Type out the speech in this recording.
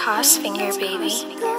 Crossfinger, baby.